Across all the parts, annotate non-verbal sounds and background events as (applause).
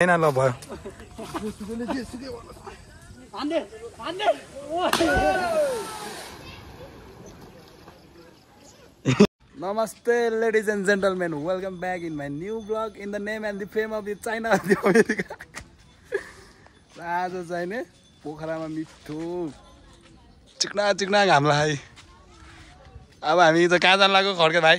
होइन ल भयो। नमस्ते ladies and gentlemen welcome back in my new blog in the name and the fame of the China of the America आज चाहिँ नि पोखरामा मिठो चिक्ना चिक्ना घाम लाइ अब हामी त कहाँ जानु लाग्यो खड्के भाइ?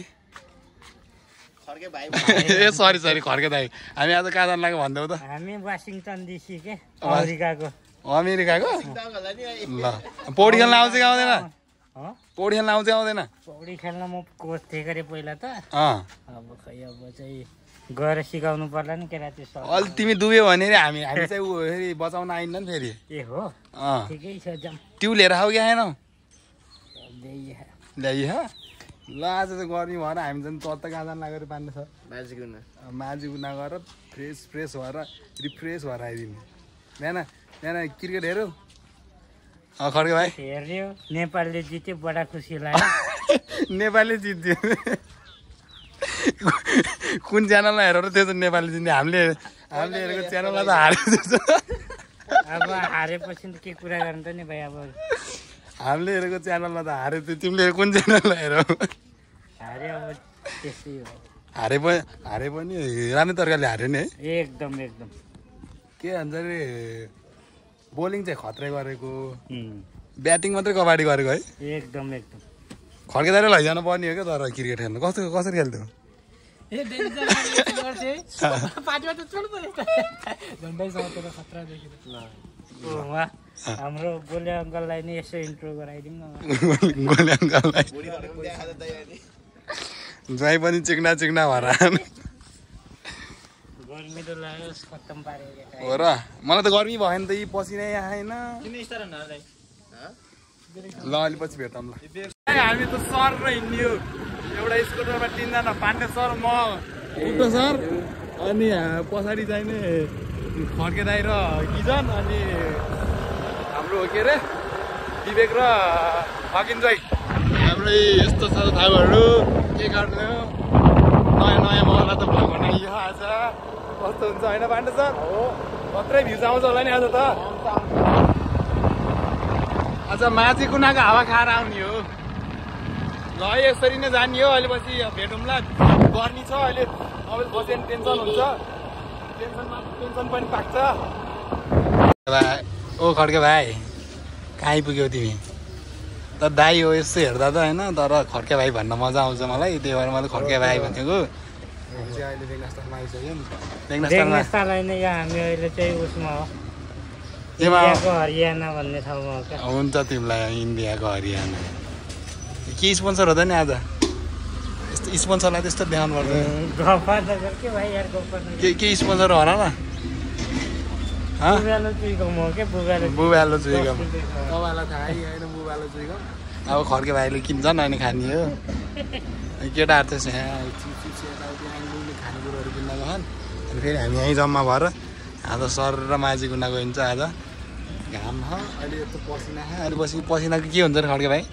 (laughs) ए सरी सरी खड्के दाइ। हामी आज कहाँ जानु लाग्यो भनिदेऊ त? हामी वासिङटन डिसी के अमेरिकाको। अमेरिकाको? ल पौडी खेल्न आउँछ कि आउँदैन? हँ? पौडी खेल्न आउँछ कि आउँदैन? पौडी खेल्न म कोच थिएँ अरे पहिला त। अँ। अब खै अब चाहिँ गएर सिकाउनु पर्ला नि केटा त्यो सब अलि तिमी डुब्यो भने हामी हामी चाहिँ ऊ फेरि बचाउन आइन्न नि फेरि। ए हो? अँ। ठिकै छ जाम ट्यु लिएर आऊ कि आएनौ? ल्याइ। ल आज चाहिँ गर्मी भएर हामी चाहिँ तत्त कहाँ जानु लाग्यो पान्ने छ माझी गुना गएर फ्रेस फ्रेस भएर रिफ्रेस भएर आइदिने। बिहान बिहान क्रिकेट हेऱ्यौ? अँ खड्के भाइ। हेऱ्यो नेपालले जित्यो बडा खुसी लाग्यो। (laughs) नेपाली जित्यो। कुन च्यानलमा हेरेर त्यो चाहिँ नेपाली जित्ने? हामीले हामीले हेरेको च्यानलमा त हारेको अब हारेपछि त के कुरा गर्नु त नि भाइ अब हामीले हेरेको च्यानलमा त हारे त्यो तिमीले कुन च्यानलमा हेरौ? हार्यो अब त्यस्तै हो। हारे पनि हारे पनि राम्रो तरिकाले हार्यो नि है? एकदम एकदम। के भन्छ अरे बोलिङ चाहिँ खत्रै गरेको। ब्याटिङ मात्रै कबाडी गरेको है? एकदम एकदम। खड्केदारै लैजानु पर्ने हो क्या तर क्रिकेट खेल्नु? कस्तो कसरी खेल्थ्यो? (laughs) हाम्रो बोले अङ्कललाई नि यसो इन्ट्रो गराइदिउँ न। गोले अङ्कललाई। ज्वाइँ पनि चिक्ना चिक्ना भएर। हो र मलाई त गर्मी भयो नि त यी पसिनै आएन। ल अलि पछि भेटौँ ल। हामी त सर र हिँड्यो एउटा स्कुटरमा तिनजना पाण्डे सर म। सर। अनि पछाडि चाहिने खड्के दाई र गिजन अनि हाम्रो के अरे विवेक र फकिन्जय हाम्रो यस्तो छ थाउहरू के गर्नु नयाँ नयाँ मलाई त भ्लग बनाइयो आज। कस्तो हुन्छ? होइन पाण्डे सर? हो। कत्रै भ्युज आउँछ होला नि आज त। आज माझी कुनाको हावा खाएर आउने हो। ल है यसरी नै जाने हो। अहिले पछि भेटौँला। गर्मी छ अहिले। अब बस्यो भने टेन्सन हुन्छ। पनि पाक्छ। भाइ ओ खड्के भाइ कहाँ आइपुग्यौ तिमी? त दाई हो यस्तो हेर्दा त होइन तर खड्के भाइ भन्न मजा आउँछ मलाई। त्यही भएर मैले खड्के भाइ भनेको। हुन्छ तिमीलाई इन्डियाको हरियाणा। के स्पोन्सर हो त नि आज? स्पोन्सरलाई त्यस्तो पर्दैन गफा नगर के स्पोन्सर हो न। बुबालो चुइगम तपाईँलाई थाहै होइन बुबालो चुइगम। अब खड्के भाइले किन्छन् अनि खाने हो। अनि केटाहरू चाहिँ खानेकुरोहरू किन्न गएन अनि फेरि हामी यहीँ जम्मा भएर आज सर र माझी गुना गइन्छ आज। घाम छ। अहिले यस्तो पसिना छ। अहिले पछि पसिनाको के हुन्छ र खड्के भाइ?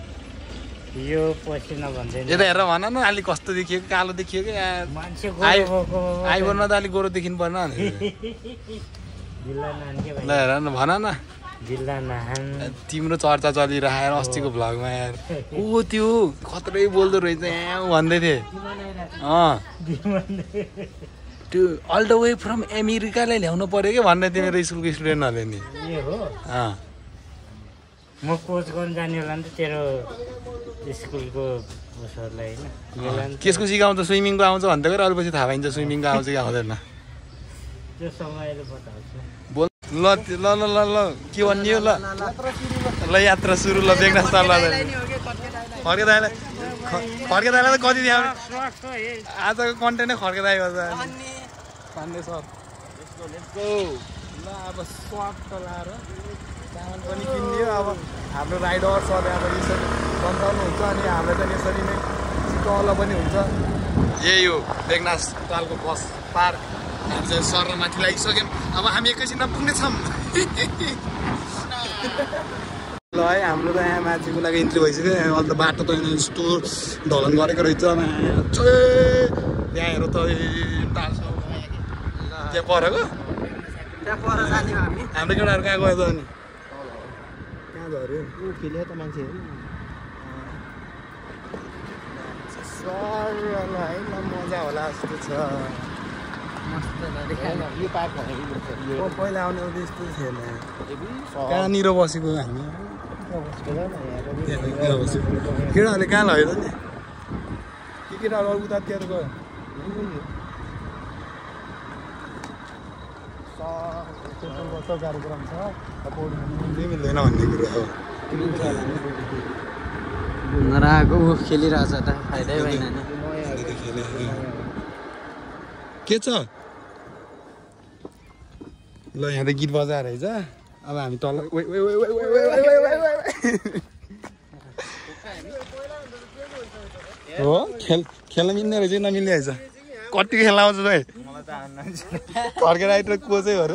यो पसिना यता हेरेर भन न अलिक कस्तो देखियो कि कालो देखियो कि आइफोनमा त अलिक गोरो देखिनु पर्न ल हेर न भन न। तिम्रो चर्चा चलिरहेको अस्तिको भ्लगमा यार (laughs) ऊ त्यो खत्रै बोल्दो रहेछ यहाँ भन्दै थिएँ। अँ। त्यो अल द वे फ्रम अमेरिकालाई ल्याउनु पऱ्यो कि भन्दै थियो मेरो स्कुलको स्टुडेन्टहरूले नि। म कोच गर्नु जाने होला नि त तेरो स्कुलको उसहरूलाई होइन। होला नि त। केसको सिकाउँछ स्विमिङको आउँछ भन्दै गएर अलिपछि थाहा पाइन्छ स्विमिङको आउँछ कि आउँदैन। त्यो समयले बताउँछु। बोल ल ल ल ल ल के भन्ने हो ल। ल यात्रा सुरु ल बेग्नास ल खड्के दाइलाई खड्के दाइलाई त कति दियो आजको कन्टेन्टै खड्के दाइ हो त पाण्डे सर। ल अब त लाएर। पनि किनिदियो। अब हाम्रो राइडर सर अब यसरी सम्झाउनुहुन्छ अनि हामीलाई चाहिँ यसरी नै सिकाउला पनि हुन्छ। यही हो बेगनास तालको बस पार्क हामी चाहिँ सर र माथि लागिसक्यौँ। अब हामी एकैछिनमा पुग्नेछौँ ल है हाम्रो त यहाँ माथिको लागि इन्ट्री भइसक्यो। यहाँ अहिले त बाटो त यहाँ यस्तो ढलन गरेको रहेछ। यहाँ हेर त। त्यहाँ परेको? त्यहाँ पर हामी। हाम्रो केटाहरू कहाँ गयो त अनि? कहाँ झऱ्यो ऊ खेल्यो त मान्छे हेर्नु सर है ल मजा होला जस्तो छ यो पार्क पहिला आउने आउँदै यस्तो थिएन कहाँनिर बसेको हामी केटाहरूले कहाँ लग्यो त नि के केटाहरू अरू उतातिर गयो त फाइदै भएन के छ? ल यहाँ त गीत बजाएर रहेछ अब हामी तल हो? खेल खेल्न मिल्ने रहेछ नमिल्ने रहेछ? कति खेल्न आउँछ फर्केर आइपुग्दा को चाहिँ हो र।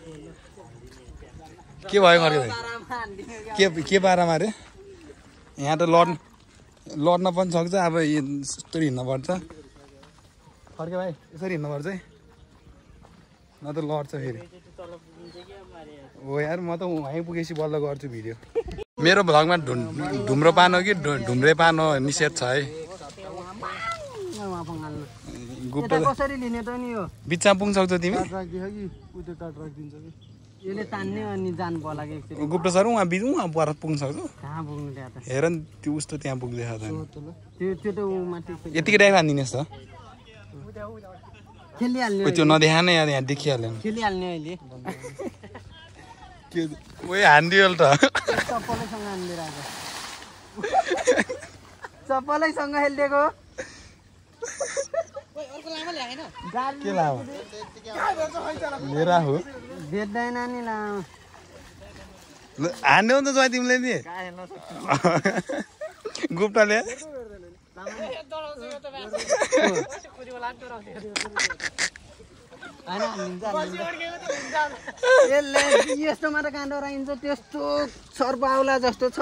के भयो भाइ? के के पारामा अरे? यहाँ त लड्न लड्न पनि सक्छ अब यस्तरी हिँड्नुपर्छ फर्के भाइ यसरी हिँड्नुपर्छ है? न त लड्छ फेरि। हो यार म त वहीँ पुगेपछि बल्ल गर्छु भिडियो। मेरो भ्लगमा ढुम ढुम्रो पान हो कि ढु- ढुम्रे पान हो? निषेध छ है। गुप्त बिचमा पुग्न सक्छौ तिमी? यसले तान्ने अनि जानु पर्ला कि गुप्त सर उहाँ बिच उहाँ पर पुग्न सक्छौ? कहाँ पुग्नु त्यहाँ त? हेर नि त्यो उस्तो त्यहाँ त्यो त्यो त माथि यतिकै ड्राइभ हानिदिनुहोस् त खेलिहाल्ने त्यो नदेखा नै यहाँ देखिहाल्यो खेलिहाल्ने अहिले। के हानिदियो त। चप्पलैसँग हानिदिएर चप्पलैसँग के लामो लिएर आऊ बेच्दैन नि त जय तिमीले नि गुप्ताले यस्तोमा त काँडो राखिन्छ त्यस्तो सर्पाउला जस्तो छ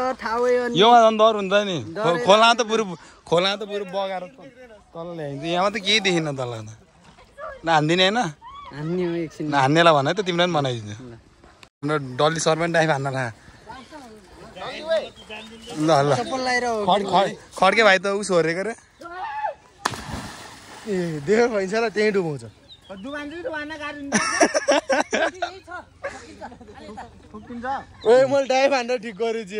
योमा झन् डर हुन्छ नि खोला त बरु खोला त बरु बगाएर त- तल ल्याइन्छ यहाँ त केही देखिन तल त हान्दिने होइन। हान्ने हो एकछिन। न हान्नेलाई भन है त तिमीलाई पनि बनाइदिन्छु हाम्रो डल्ली सर पनि ड्राइभ हान्न ला ल। ल खड्के भाइ त उस होरेको रे। ए देख भइन्छ त्यहीँ डुबाउँछ। (laughs) ओए मैले ड्राइभ हान्दा ठिक गरेँ छु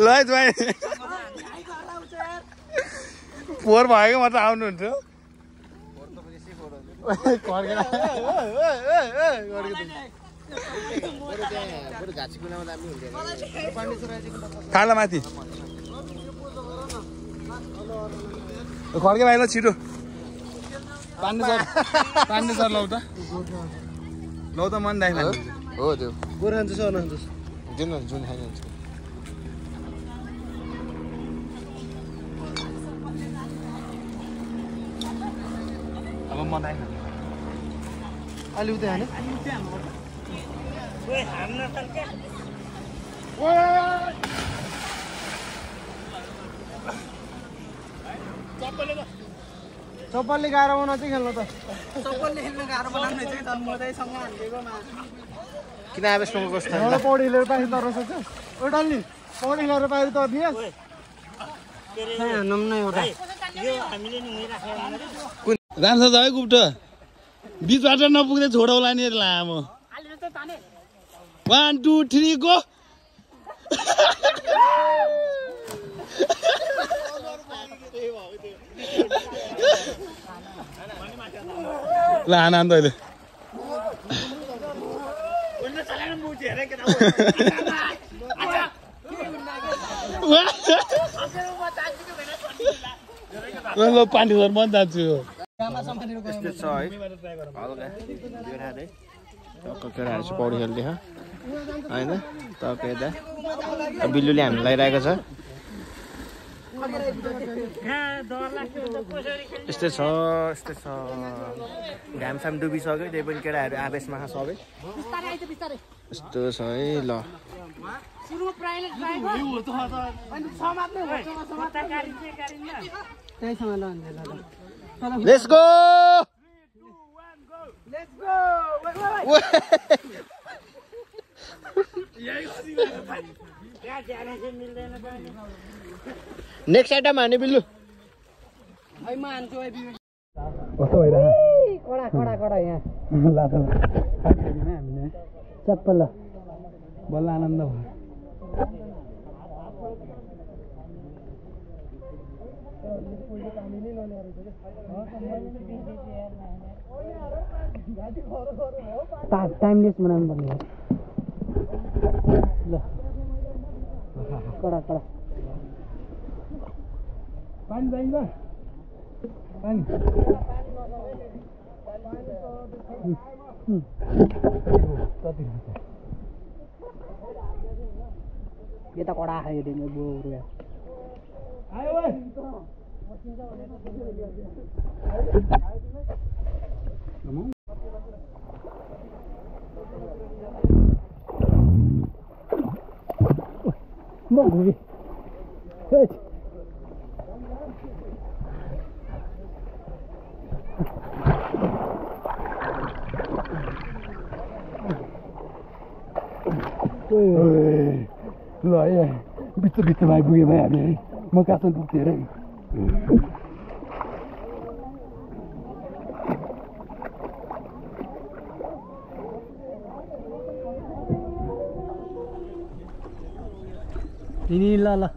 ल है ज्वाइँ पोहोर भएको मात्र आउनुहुन्थ्यो। खाला माथि। खड्के भाइ ल छिटो। पाण्डे सर पाण्डे सर लौ त। लौ त मन दाइ हो त्यो। गोरु खान्छ सर खान्छ जुन जुन खाइन्छ अब म दाइ अलि उतै हाने चप्पलले गाह्रो बनाउँछ खेल्न त? चप्पलले खेल्न गाह्रो बनाउने चाहिँ मजैसँग हालिदिएकोमा किन आवेशमा कस्तो एउटा पौडी लिएर बाहिर तर्न सक्छ एउटा नि पौडी लिएर तर्ने छ है गुप्ट बिचबाट नपुग्दै छोडाउला नि लामो वान टू थ्री गो ल आनन्द अहिले। ल पानी सर म पनि जान्छु पौडी खेल्दैछ होइन टक्क यता बिल्लुले हामी लगाइरहेको छ यस्तै छ यस्तै छ घाम साम डुबिसक्यो त्यही पनि केटाहरू आवेशमा सबै यस्तो छ है ल। त्यहीसँग ल अन्त ल ल लेट्स गो नेक्स्ट आइटम हाने बिल्लु। कस्तो भइरहेको कडा कडा कडा यहाँ। (laughs) चप्पल. बल्ल आनन्द भयो टाइमलेस बनाउनु पर्ने ल. कडा कडा पानी चाहिन्छ पानी कति यता कडा खायो मेरो बोरु आयो म घुमेँ ल है बिच बिचमा आइपुग्यो भाइ हामी है म कहाँसम्म पुग्थेँ अरे हिँडी ल ल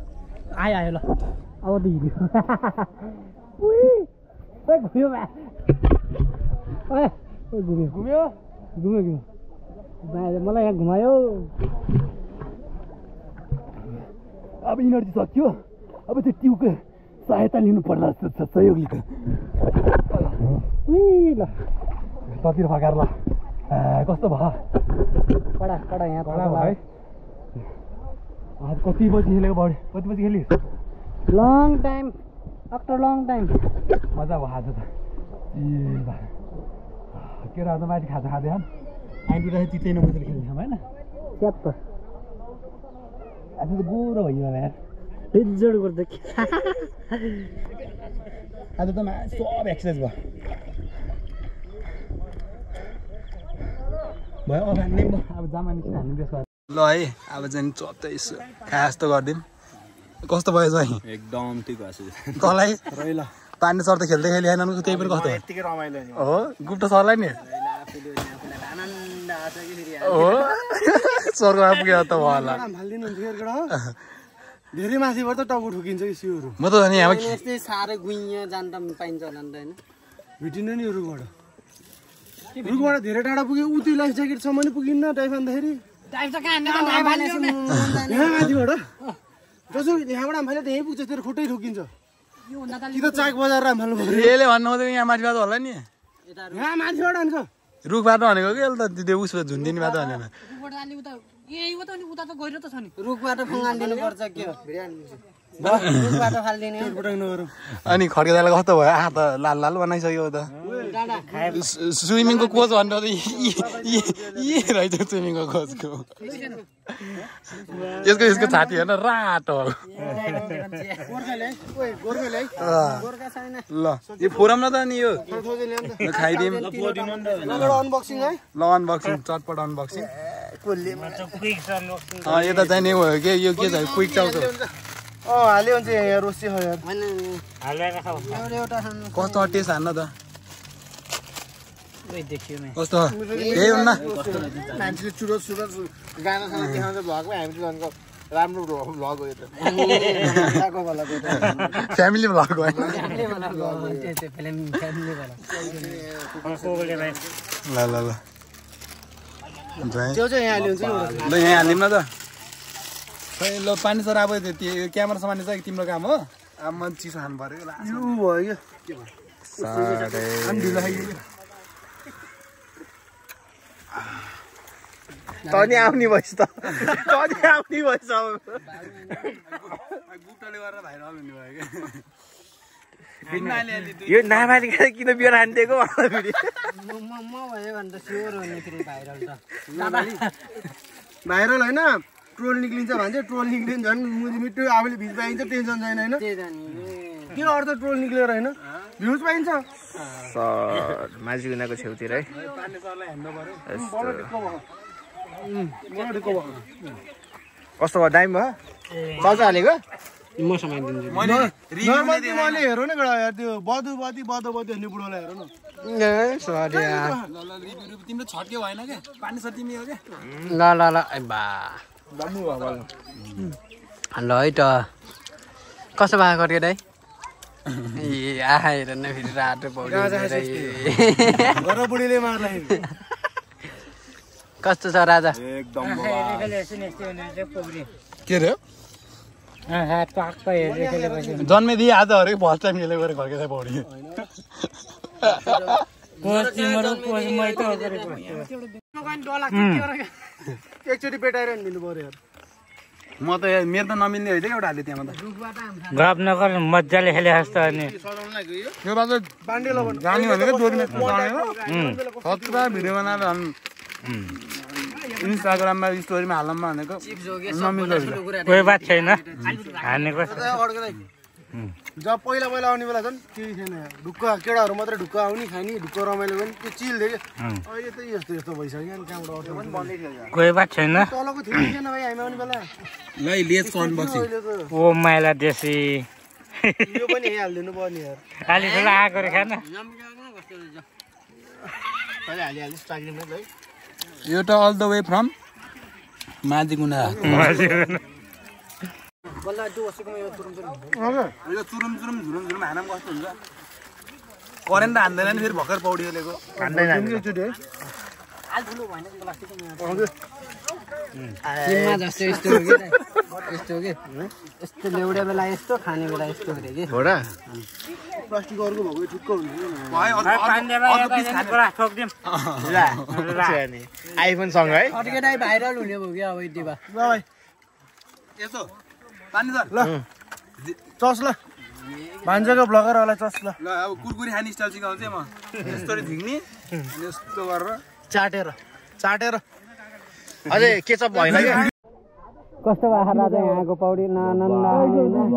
आयो आयो ल अब त हिँड्यो घुम्यो घुम्यो घुम्यो घुम्यो मलाई यहाँ घुमायो। अब इनर्जी सक्यो। अब त्यो ट्युबको सहायता लिनु पर्ला जस्तो छ सहयोग लिएको ल। कतिर फकाएर ल। कस्तो भयो? कडा कडा यहाँ कडा भयो है? कति बजी खेलेको बढी कति बजी खेलिस्? Long time after long time मजा भयो आज त। ए केटाहरू त माथि खाजा खाँदै हामी चित्तैन मजाले खेल्ने होइन च्याप्प आज त गोरो भयो यार बिजोड गर्दा आज त मा सब एक्सर्साइज भयो भयो अब हान्ने म अब जामा निस्किन त्यसको ल है अब चाहिँ चत्तै खा जस्तो गरिदिउँ कस्तो भयो चाहिँ एकदम ठिक भएको छ तँलाई पानी सर त खेल्दै खेली होइन त्यही पनि कस्तो नि हो गुप्ट सरलाई नि आनन्द आउँछ कि फेरि हो? (laughs) पुग्यो त (laughs) धेरै माथिबाट त टाउको ठोकिन्छ कि सिउहरू म त नि अब यस्तै साह्रै गुइँ जान त पाइन्छ होला नि त होइन। भेटिन्न नि रुखबाट। रुखबाट धेरै टाढा पुग्यो उ त्यो लाइफ ज्याकेटसम्म नि पुगिन्न टाइप भन्दाखेरि। यहाँ माथिबाट? जसो यहाँबाट यहीँ पुग्छ तेरो खुट्टै ठोकिन्छ। कि त चाक बजार यसले भन्नु यहाँ माथि बाटो होला नि। यहाँ माथिबाट रुख बाटो भनेको कि यसले त त्यो उसको झुन्दिनी बाटो भनेर रुखबाट रुखबाट फालिदिने हो? नगरौँ अनि खड्के दाइलाई कस्तो भयो? आँखा त लाल लाल बनाइसक्यो त। स्विमिङको कोच भनेर त यी- रहेछ स्विमिङको कोचको। यसको यसको छाती हेर्न रातो ल यो फोरम न त नि यो ल खाइदिउँ अनबक्सिङ है। ल अनबक्सिङ चटपट अनबक्सिङ यता चाहिँ नि उयो के? यो के छ? क्विक चाउको अँ हाल्यो भने चाहिँ रोसी हो कस्तो टेस्ट हान्न त? कस्तो? यही हुन्न मान्छेले चुरो चुरो देखाउँछ भ्लगमा राम्रो भ्लग हो यो त। (laughs) फ्यामिली भ्लग हो। ल ल ल। जाएँ। त्यो चाहिँ यहाँ ल्याउँछु ल यहाँ हालिदिउँ न त। खै ल पानी सर अब त्यो क्यामेरा सामान चाहिँ तिम्रो काम हो। अब म चिसो खानु पऱ्यो भयो। साह्रै। त नि आउने भएछ त। त नि आउने भएछ अब। गुप्टले गरेर भाइरल हुने भयो क्या। यो नाबालिका किन बियर हानिदिएको फेरि? म म भयो भने त स्योर हो नि फेरि भाइरल त। भाइरल होइन। ट्रोल निक्लिन्छ भन्छ ट्रोल निक्लिन्छ झन् मुजी मिठो आफूले भिज पाइन्छ टेन्सन छैन होइन? त्यही त नि के अर्थ ट्रोल निक्लेर होइन? भ्युज पाइन्छ। सर माझिकुनाको छेउतिर है। पानी सरलाई हेर्नु पऱ्यो। यस्तो। कस्तो भयो दामी भयो? चल्छ हालेको? म समाइदिन्छु मैले नै नर्मल दिएँ मैले हेरौँ न केटा यार त्यो बधुबती बधुबती भन्ने बुढोलाई हेरौँ न। सरी ल ल रिभ्यू रिभ्यू तिम्रो छट्के भएन क्या पानी सर तिमी हो क्या ल ल ल ए बा। ल है त। कसो भएको गरियो दाइ? (laughs) ए आएर न फेरि रातो पौडी कस्तो छ राजा? एकदम के खेलेपछि जन्मेदेखि आज हरे फर्स्ट टाइम खेलेको गरेर घर्केछ पौडी। कोच तिम्रो कोच मै त गरेको? एकचोटि पेटाएर नि दिनु पऱ्यो यार। म त मेरो त नमिल्ने होइन एउटा हाल्यो त्यहाँ त गफ नगर मजाले खेले जस्तो अनि। यो जाने भनेको सत्र भिडियो बनाएर इन्स्टाग्राममा स्टोरीमा हालौँमा भनेको नमिल्दो कोही बात छैन। हानेको जब पहिला पहिला आउने बेला झन् केही थिएन यार ढुक्क केटाहरू मात्रै ढुक्क आउने खाने ढुक्क रमाइलो गर्ने त्यो चिल थियो क्या अहिले त यस्तो यस्तो भइसक्यो अनि कहाँबाट अर्थ पनि बन्दै थियो कोही बात छैन। तलको थियो कि थिएन भाइ हामी आउने बेला? ल लेस अनबक्सिङ अहिले त ओ माइला देशी यो पनि हालिदिनु पर्ने यार अलि ठुलो आएको रे खान। कहिले हालिहाल्नुहोस् चाक्रिमा है। यो त अल द वे फ्रम माझिकुना यो चुरुम चुरुम झुरुम झुरुम हाना पनि कस्तो हुन्छ करेन्ट त हान्दैन नि फेरि भर्खर पौडी खेलेको एकचोटि है जिम्मा जस्तो यस्तो कि? यस्तो कि यस्तो ल्याउने बेला यस्तो खाने बेला यस्तो अरे कि प्लास्टिक अर्को भएको ठिक्क हुन्छ कि आइफोनसँग है भाइरल हुने भयो क्या अब यति बा ल ल चस ल। भान्जाको ब्लगरहरूलाई चस ल। ल अब कुरकुरी खाने स्टाइल सिकाउँछु म। यस्तो झिक्ने अनि यस्तो गरेर। चाटेर चाटेर। अझै केचप भएन क्या? कस्तो भएको राजा यहाँको पौडी? ननन्दा झन्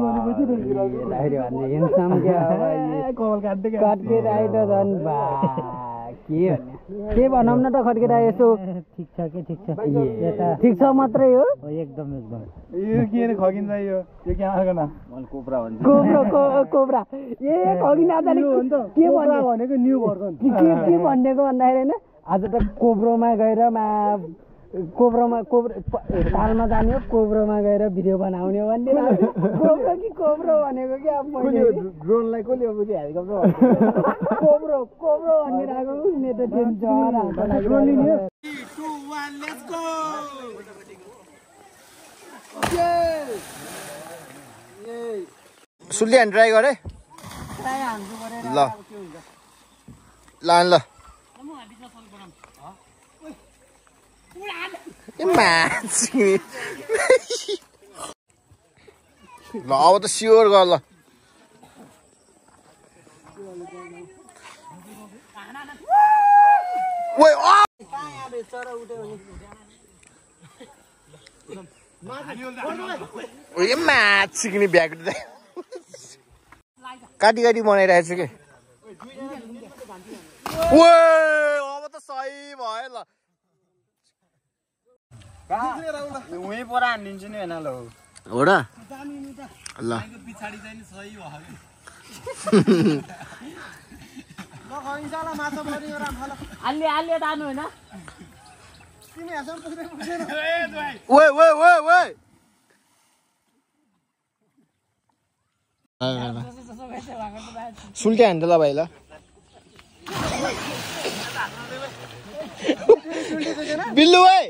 बा के भन्ने? के भनौँ न त खड्के दाइ यसो। ठिक छ कि ठिक छ? ठिक छ मात्रै हो। एकदम एकदम। यो के अरे खगिन्छ यो? यो क्यामेराको नाम कोब्रा को- कोब्रा। ए खगिन आजले के भनेको न्यू भर्जन के के- के भनिदिएको भन्दाखेरि होइन आज त कोब्रोमा गएर मा कोब्रोमा कोब्रो तालमा जाने हो कोब्रोमा गएर भिडियो बनाउने हो भन्ने कोब्रो कि कोब्रो भनेको कि अब मैले ड्रोनलाई कसले बुझ्यो हेलिकप्टर कोब्रो कोब्रो भनिरहेको उसले त। सुल्ली हानी ट्राई गरे? ल। ल। ल अब त स्योर गर ल ओइ आ! ओ, ए माछी किने ब्याग काटी काटी बनाइरहेको छु कि ओ अब त सही भयो ल उहीँ पर हानिदिन्छु नि होइन ल हो। र? ल। पछाडि चाहिँ नि सही भयो आलिए आलिए तान्नु होइन? (laughs) ओए ओए ओए ओए। (laughs) सुल्टे हान्छ ल भाइ ल। (laughs) (laughs) बिल्लु ओए।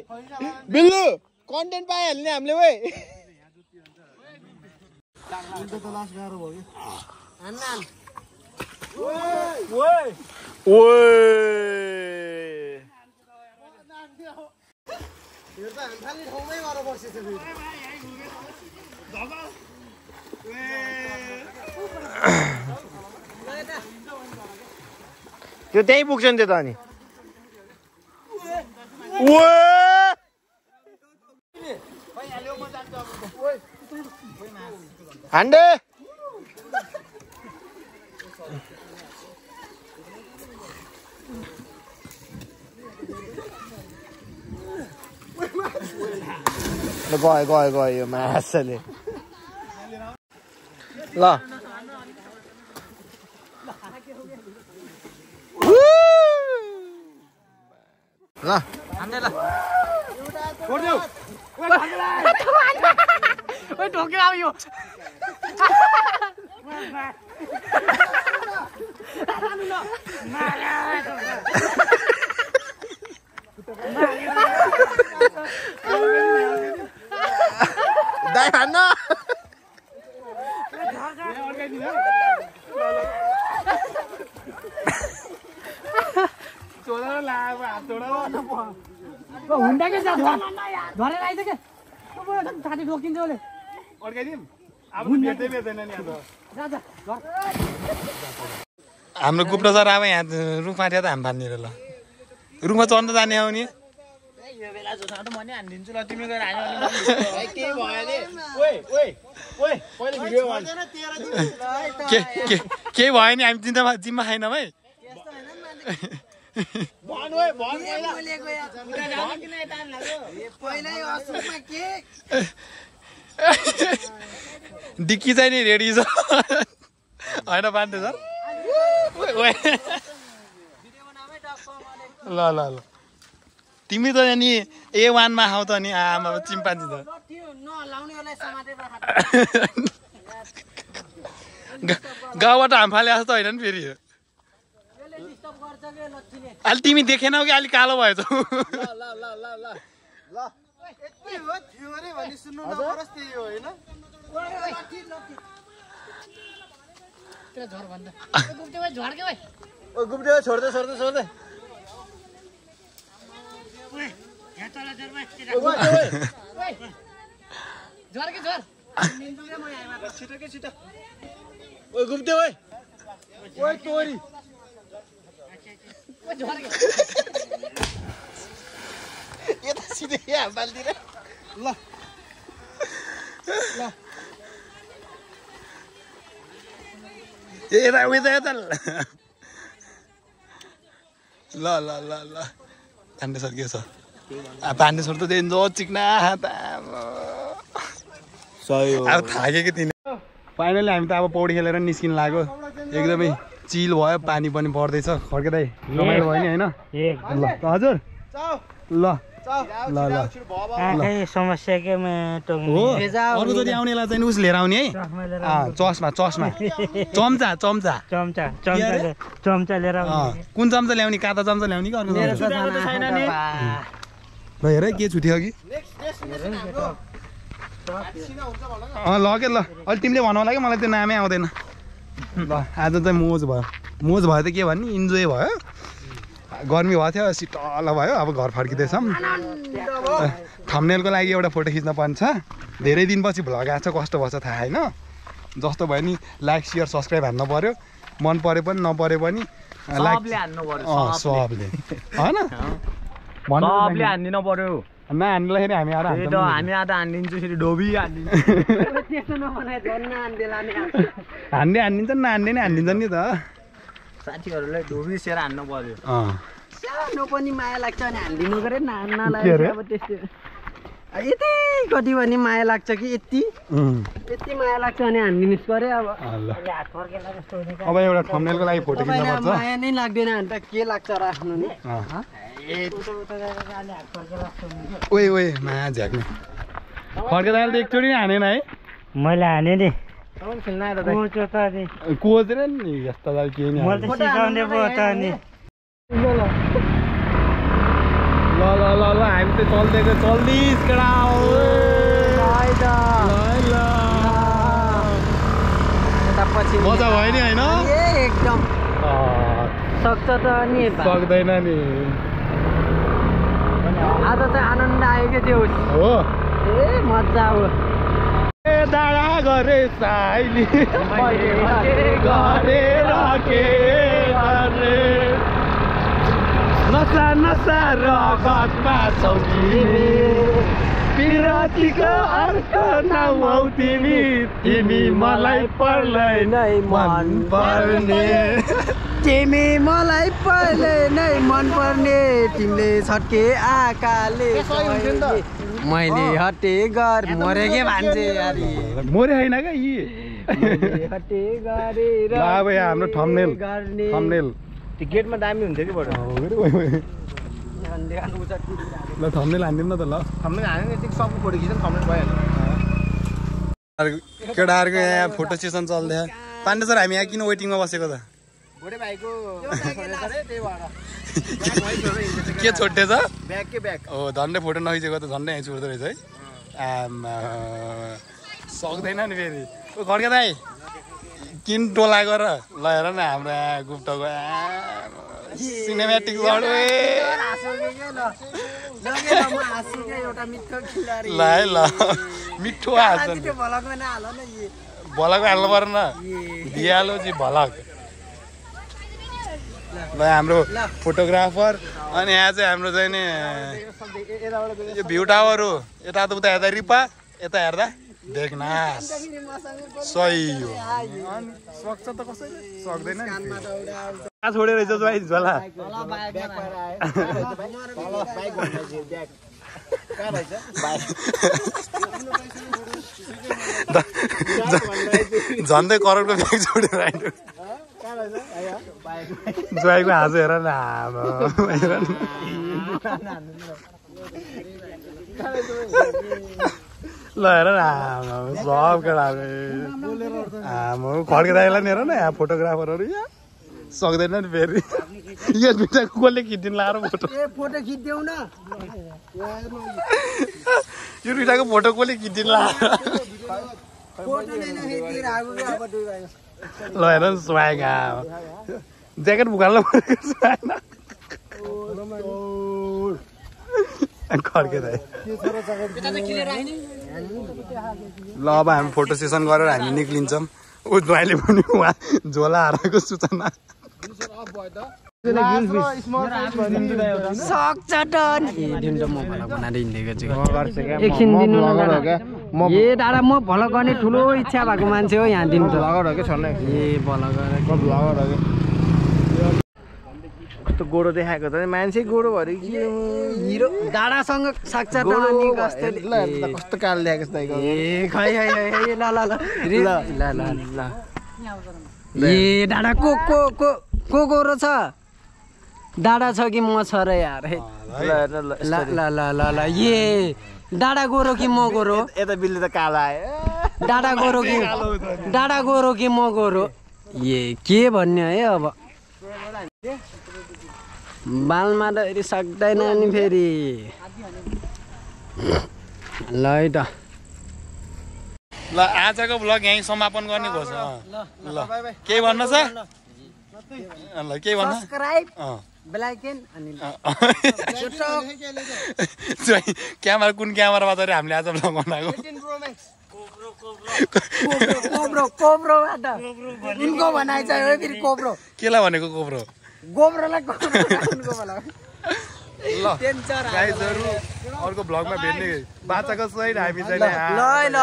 बिल्लु कन्टेन्ट पाइहाल्ने हामीले ओए। ओए त्यो त्यहीँ पुग्छ नि त्यो त अनि। ओए! हान्डे ल गयो गयो गयो यो माछाले ल (laughs) Okay. अब भेट्दै भेट्दैन नि हाम्रो गुप्त सर अब यहाँ रुखमा थियो त हामी बाँध्ने ल। रुखमा चढ्न जाने हो नि। (laughs) के के केही भयो नि हामी जिम्मा जिम्मा खाएनौँ है। डिक्की चाहिँ नि रेडी छ। होइन बाँध्दै सर। ल ल ल। तिमी त नि ए वानमा आऊ त नि आमा चिम्पान्जी त। गाउँबाट हामफाले जस्तो होइन नि फेरि। अहिले तिमी देखेनौ कि अलिक कालो भएछौ? थियो अरे भन्ने सुन्नु नपरोस् त्यही हो होइन? झर भन्दा। (laughs) गुप्ते भाइ भाइ? ओ छोड्दै छोड्दै छोड्दै। झर्के झर ओ गुप्टे ओए ओए तोरी। (laughs) यता सिधै यहाँ बाल्दिएर ए यता उता यता ल। ल ल ल ल। पाण्डे सर के छ? पाण्डे सर त डेन्जो चिक्ना हात। सही हो। अब थाक्यो कि तिनी। फाइनली हामी त अब पौडी खेलेर निस्किन लाग्यो एकदमै चिल भयो पानी पनि पर्दैछ। खड्केदै रमाइलो भयो नि होइन? ल हजुर। ल। ल ल। आँखै समस्या के म हो। अर्कोचोटि आउनेलाई चाहिँ उस लिएर आउने है। (laughs) अँ, चस्मा चस्मा। (laughs) चम्चा चम्चा चम्चा। चम्चा चम्चा लिएर कुन चम्चा ल्याउने? काता चम्चा ल्याउने कि अर्को ल हेर के छुट्यो कि अँ ल के ल। अहिले तिमीले भनौ होला कि मलाई त्यो नामै आउँदैन। ल आज चाहिँ मोज भयो। मोज भयो त के भन्ने? इन्जोय भयो। गर्मी भएको थियो शीतल भयो अब घर फर्किँदैछौँ। थम्नेलको लागि एउटा फोटो खिच्न पर्छ धेरै दिनपछि भ्लग आएको छ कस्तो भएछ थाहा होइन जस्तो भयो नि लाइक सेयर सब्सक्राइब हान्नु पऱ्यो मन पऱ्यो पनि नपऱ्यो पनि लाइक सबले। होइन? हानिदिनु पर्यो। नहान्दाखेरि हामी आएर हामी आधा हानिदिन्छु फेरि डोबी हानिदिन्छु। (laughs) हान्ने हानिदिन्छ नि नै हानिदिन्छ नि त। साथीहरूलाई डोबी सेर हान्नु पर्यो। अँ। सानो पनि माया लाग्छ अनि हालिदिनु गरे नानालाई के अरे? अब त्यस्तो। यति कति भने माया लाग्छ कि यति? यति माया लाग्छ भने हानिदिनुहोस् पऱ्यो अब। ल अब एउटा थम्नेलको लागि फोटो माया नै लाग्दैन भने त के लाग्छ र आफ्नो नि। ओए ओए मा झ्याक्ने। फर्केर एकचोटि नै हानेन है। मैले हाने नि। कोचेर नि यस्तो त केही नि ल ल ल ल हामी त केटा ल पछि मजा भयो नि होइन एकदम अँ, सक्छ त नि सक्दैन नि आज चाहिँ आनन्द आयो क्या त्यो हो ए मजा हो डाँडा गरे साइली गरेर के गरे नसा नसा रगतमा छौ तिमी पिरातीको अर्थ नहौ तिमी तिमी मलाई पर्लै नै मन पर्ने तिमी मलाई पहिले नै मन पर्ने तिमीले छट्के आकाले मैले हटे गर मरेकै मान्छे यारी मोरे होइन क्या यी? हटे गरेर ल अब यहाँ हाम्रो thumbnail, गर्ने? थम्नेल त्यो गेटमा दामी हुन्थ्यो कि बडो? (laughs) ल थम्नेल हानिदिउँ न त ल। थम्ने हाने नि यतिको सबको फोटो खिच्दा थम्ने भइहाल्यो। केटाहरूको यहाँ फोटो सेसन चल्दै पाण्डे सर हामी यहाँ किन वेटिङमा बसेको त? भोटे भाइको (laughs) त्यही भएर। के ब्याग हो झन्डै फोटो नखिचेको त झन्डै यहाँ छोड्दो रहेछ है। आमा सक्दैन नि फेरि। ओ खड्के दाइ किन टोला गर? ल हेर न हाम्रो यहाँ गुप्तको सिनेमेटिक ल है ल मिठो हाल्छ भलक हाल्नु परेन दिइहाल्यो जी भलक। ल हाम्रो फोटोग्राफर अनि यहाँ चाहिँ हाम्रो चाहिँ नि यो भ्यू टावर हो। यता त उता हेर्दा रिपा यता हेर्दा देख्न सही हो। त कसैले? सक्दैन कहाँ छोडेर भाइ झन्डै करोडको ब्याग छोडेर आइनु ज्वाइँको हाँसो हेर न आमा, हेर ल हेर न आमा, सब आमा खड्के दाइलाई नि हेर न यहाँ फोटोग्राफरहरू यहाँ। सक्दैन नि फेरि। यो दुइटाको कसले खिचिदिनु लाएर फोटो। फोटो खिचिदेऊ न। यो दुइटाको फोटो कसले खिचिदिनु लाएर ल हेर न स्वाग ज्याकेट खड्के दाइ ल अब हामी फोटो सेसन गरेर हामी निक्लिन्छौँ ऊ ज्वाइँले पनि उहाँ झोला हराएको सूचना सक्छ ए दिनु त म भलक बनाएर हिँडेको छु एकछिन दिनु न ए दादा म गर्ने ठुलो इच्छा भएको मान्छे हो यहाँ दिनु कस्तो गोडो देखाएको त? मान्छे गोडो भएर कि हिरो दाडासँग कस्तो ल हेर्नु त कस्तो कालो देखाएको छ दाइको? ए खै खै खै खै, ल ल ल। रे- ल ल ल। ए डाँडा को को को को गोरो छ? डाँडा छ कि म छ र यार हे। ल हेर्नु ल ल ल ल ल ल ए डाँडा गोरो कि म गोरो यता बिल्ली त कालो आयो डाँडा गोरो कि डाँडा गोरो कि म गोरो ए के भन्ने है अब बालमा त फेरि सक्दैन नि फेरि ल है त ल आजको भ्लग यहीँ समापन गर्ने घोष ल केही भन्नु छ ल केही भन्नु (laughs) क्यामेरा कुन क्यामेरामा चाहिँ हामीले आज भ्लग बनाएको? केलाई भनेको कोब्रो? गोब्रोलाई कोब्रो उनको भला (laughs) ल (laughs) गाइजहरू अर्को भ्लगमा भेट्ने बाचाको सहित हामी चाहिँ नि ल ल।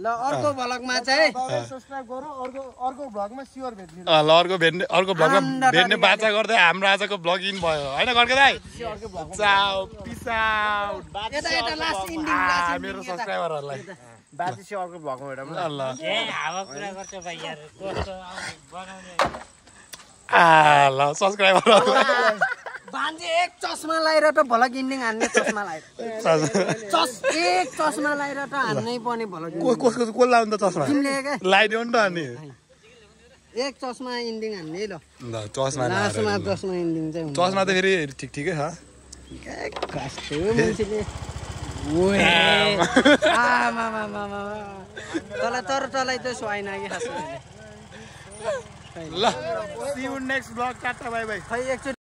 ल अर्को भलकमा चाहिँ सब्सक्राइब गरौँ। अर्को अर्को भ्लगमा स्योर भेट्ने अँ, ल अर्को भेट्ने अर्को भ्लगमा भेट्ने बाचा गर्दै हाम्रो आजको भ्लग इन भयो। होइन खड्के दाई चाउ मेरो सब्सक्राइबरहरूलाई बाँची चाहिँ अर्को भ्लगमा भेटौँ ल। हावा कुरा गर्छ भाइ यार। कस्तो बनाउने। आ ल सब्सक्राइबरहरूलाई भान्जे एक चस्मा लगाएर त भलक इन्डिङ हान्ने चस्मा लगाएर चस एक चस्मा लगाएर त हान्नै पर्ने भलक को कसको को लाउनु त चस्मा? लगाइदियो नि त अनि एक चस्मा इन्डिङ हान्ने ल। चस्मा लास्टमा लगाएर। चस्मा इन्डिङ चाहिँ चस्मा त फेरि ठिक ठिकै छ। कस्तो मान्छेले? तँलाई तर तँलाई त सुहाएन कि खास। ल see you next blog ta-ta bye bye खै एकचोटि